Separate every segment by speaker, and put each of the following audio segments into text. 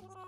Speaker 1: Thank you.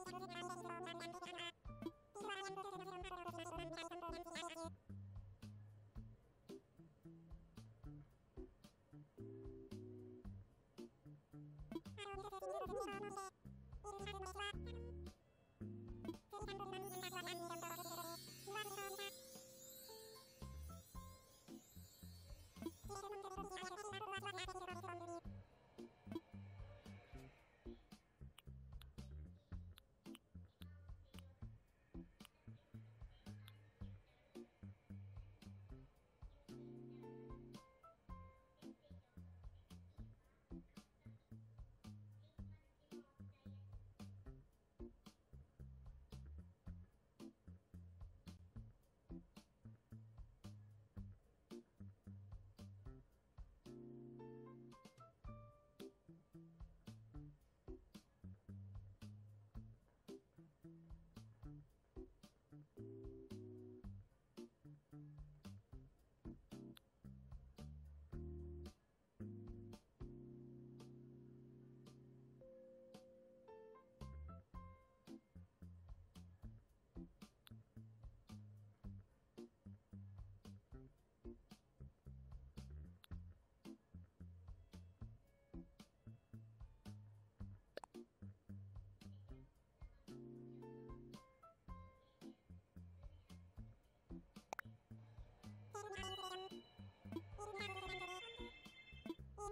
Speaker 1: 皆さんこんにちは。生産ボタンに参加しました。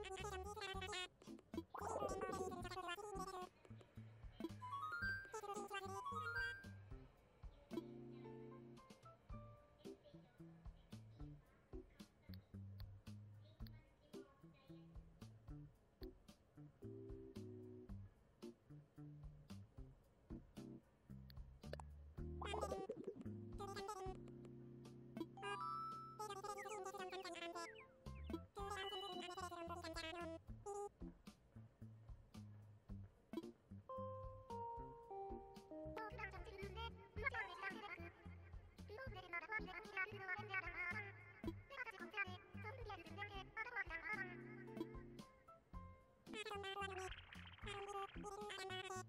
Speaker 1: Thank you. Arum jeruk, burung ada masuk.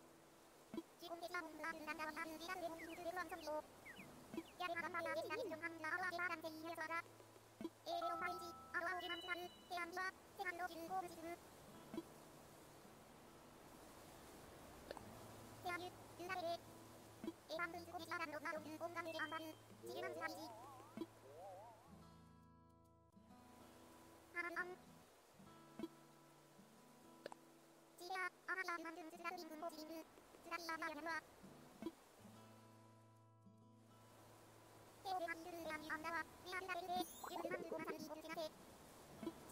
Speaker 1: 지라 아가야 만든 지라 민군 호지부 自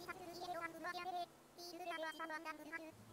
Speaker 1: 殺する事件は不安であり、必ずありは不安であり。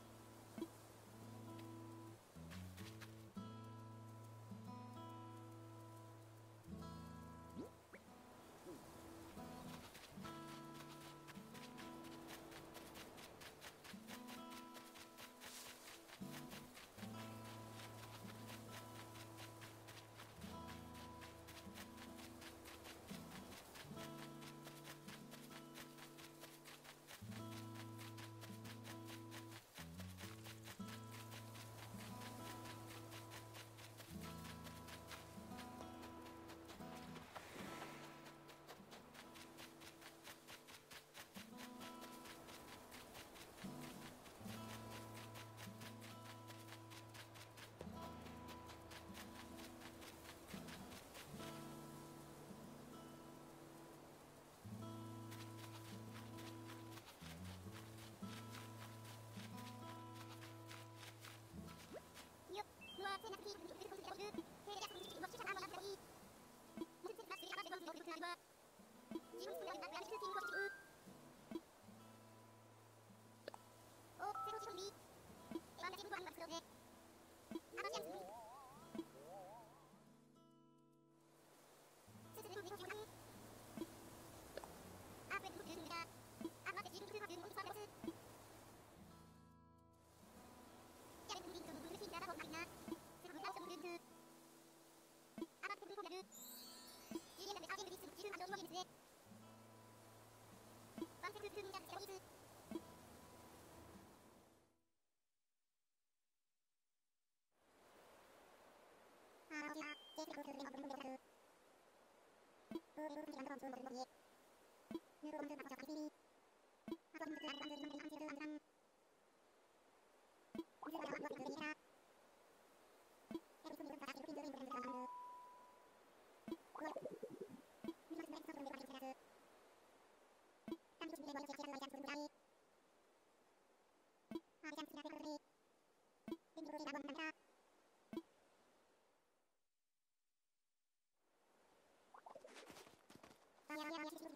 Speaker 1: ที่ร้านก็ลองซื้อมาดูบ้างดีเนื้อตัวมันจะหนักกว่าจากที่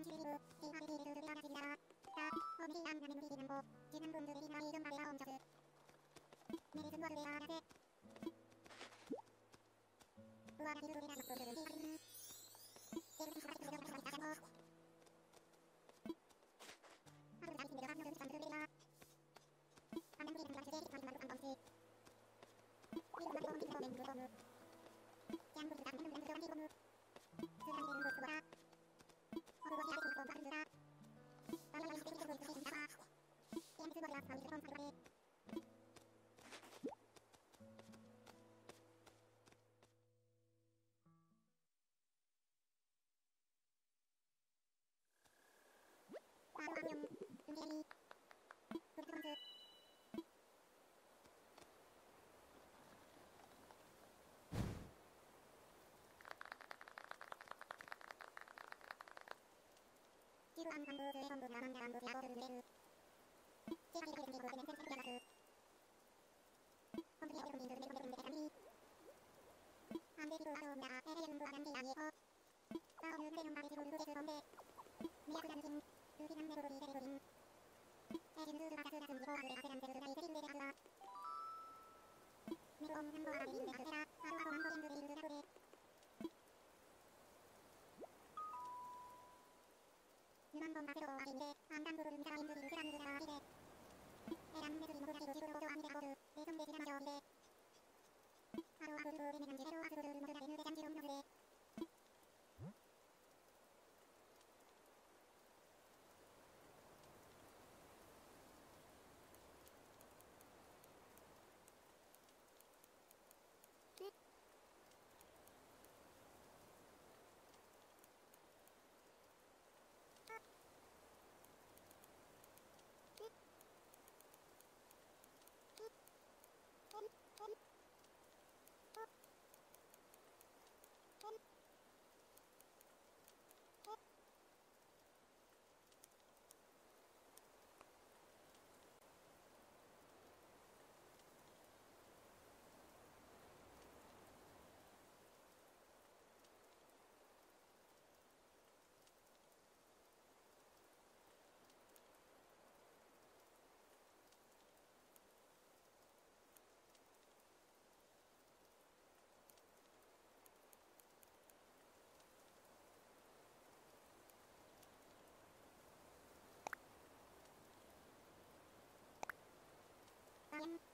Speaker 1: 만지고 비만비를 끝나가진다. 다 홈이 안 나는 비기는 법. 지난 분들이 나이 좀 빨라 옮겨서. 내일은 월요일에 안 하세. 우아하기 소리라는 것들은 비만비를. Jangan lupa like, share, dan subscribe channel ini. 유망범 마세로 아인데 안담부르는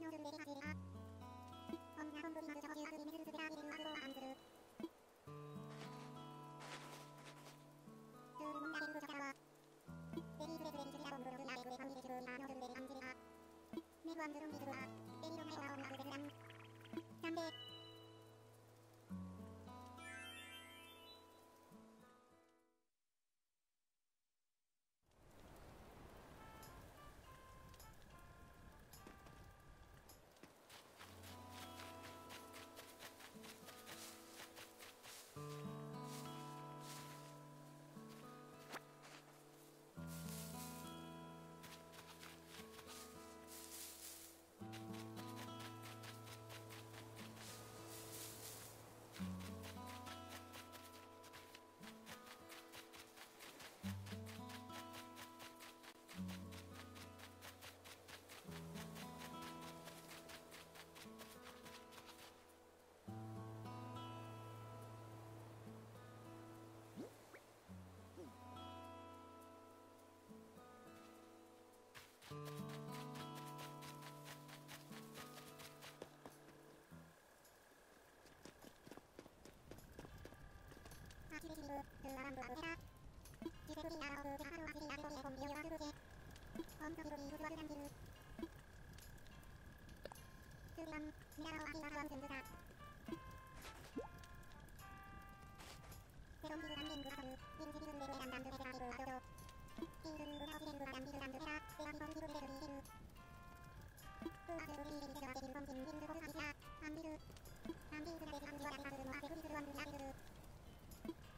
Speaker 1: manos de un アロールヒールダスルル、キ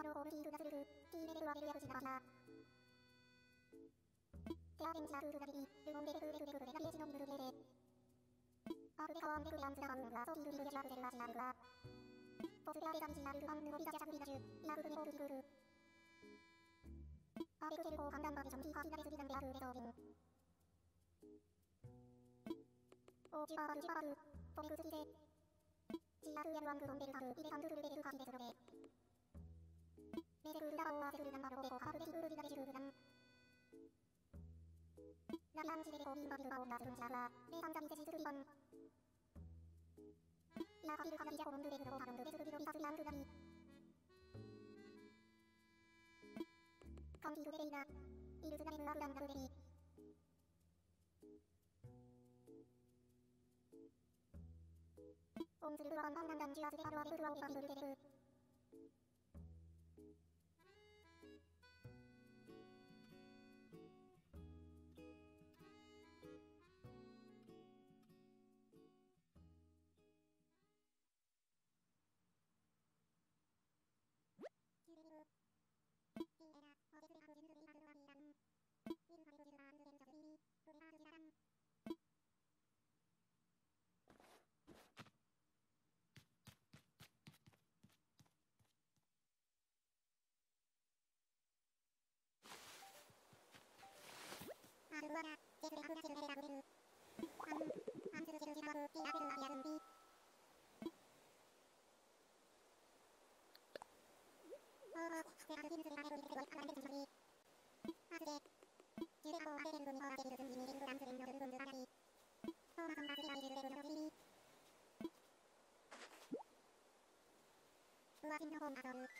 Speaker 1: ーレベルアゲリアクジナバナ。テアデンシャルルダビリ、ルモンデルルレルレルレガリエジノミルルレレ。アルデカワンデルリアンズダウングラソリルリルジャルデルラジナルラ。ポスレアデガンジナルルアンヌノビジャチャグリダジュ、イナルルネオルリルル。アベルテルコーカンダンバビジョンティーカーティナレズビダンデアルレゾービン。オーチバールジバール、ポメグスキレ。チアルヤルアングロンデルタル、イデカンドゥルルデ。ルカーブデジルルデ 매제구르가 오와 제구르가 로고 거부대구르가 제구르가 라이암지대대 고비인버비루가 온다 드론지라가 매상점 이제 지수리번 이아거비를 거나 이제 고문두대구로 가문두대 주르비로 비사수리암 두다리 검비구대대이나 이루즈나 내무와구람 나루대리 옹수르루원 범남남지와즈대 바루와대구루와대구루대구 우와라 예술이 아흔아지를 내리라 우리는 암 암스르지를 지나고 비아벨을 아비아는 비 어어 내가 그 힘을 아래로 이끌고 있다 안된 정리 아스게 주대하고 아베된 분이 어어 제기를 든 이미 인도 남스는 너를 본드 아가리 어마 건바스리 아이를 대로 효시리 우와 진노홈 아더루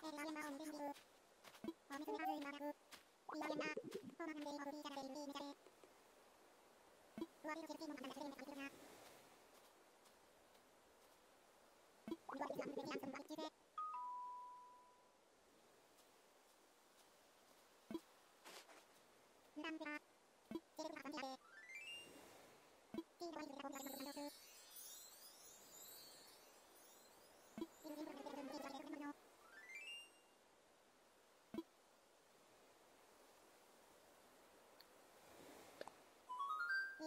Speaker 1: どういう気持ちでいいのかもしれないですね。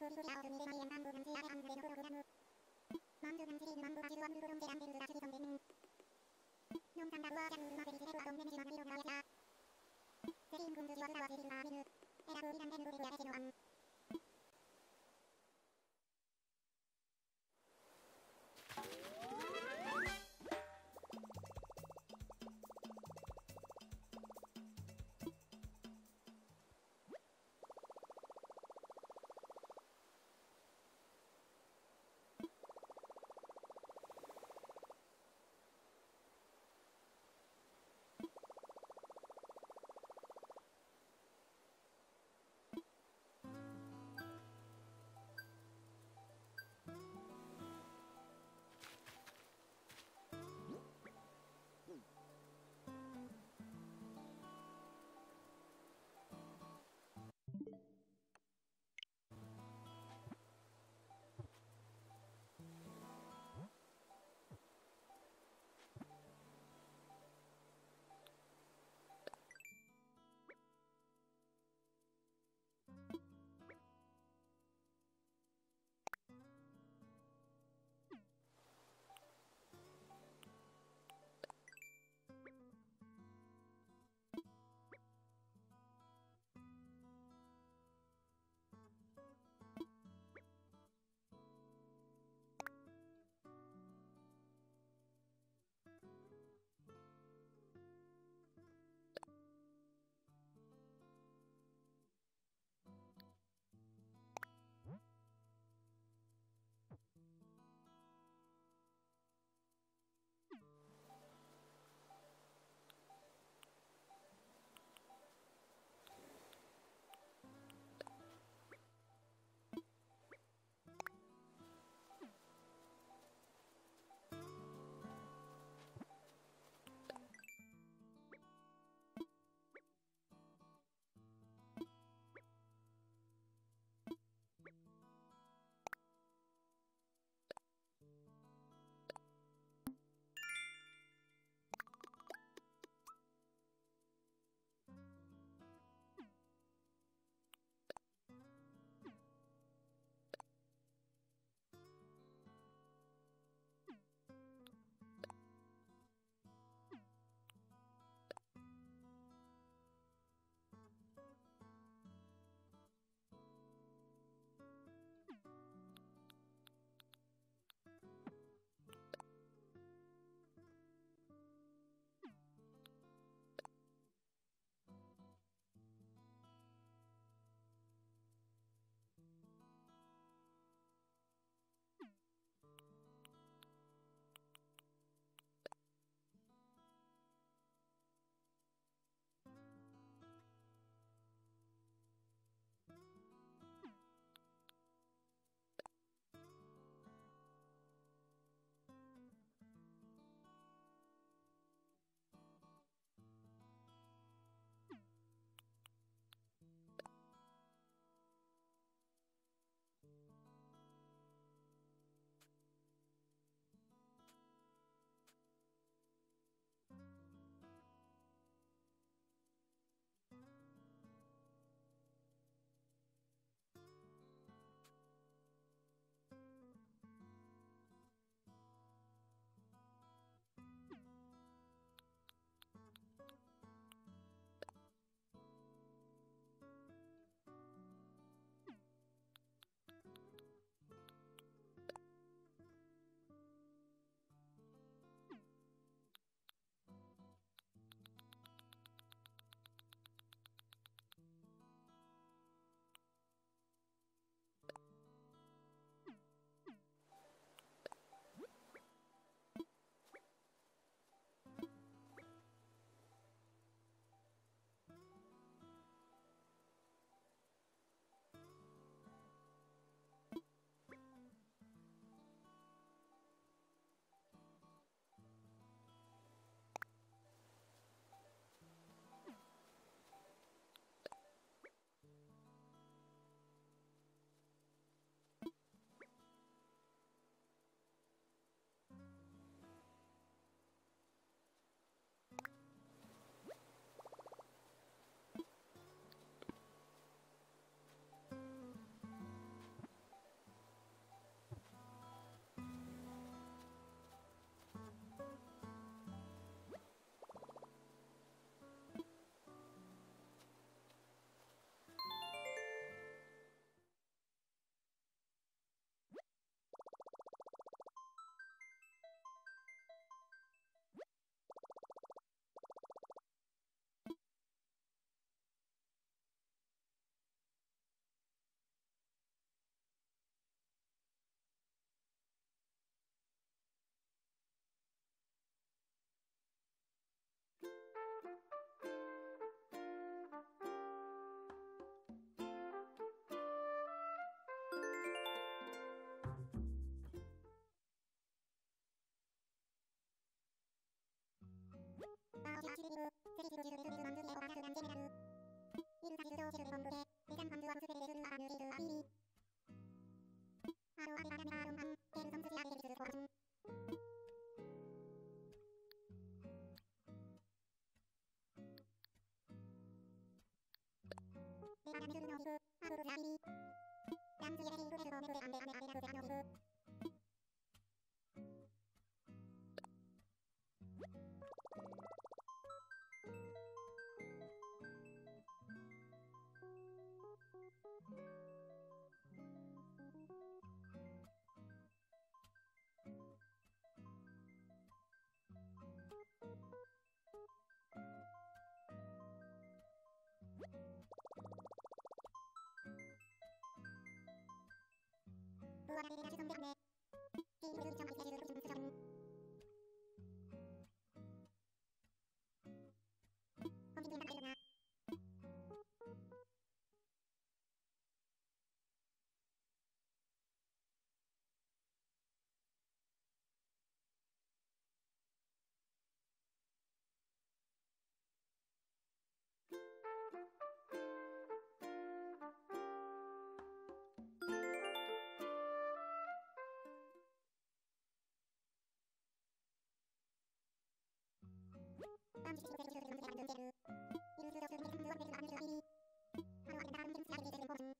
Speaker 1: 드림 공주 지원사와 드림 아미누 에라 우리 남대누로 빙야의 제노암 지금 범부대 대장 범주와 수배 대수 부활하는 아주 성대네 Thank you.